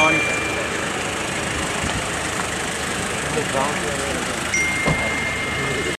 monitor.